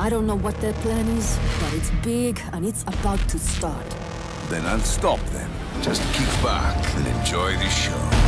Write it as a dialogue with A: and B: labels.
A: I don't know what their plan is, but it's big and it's about to start.
B: Then I'll stop them. Just kick back and enjoy the show.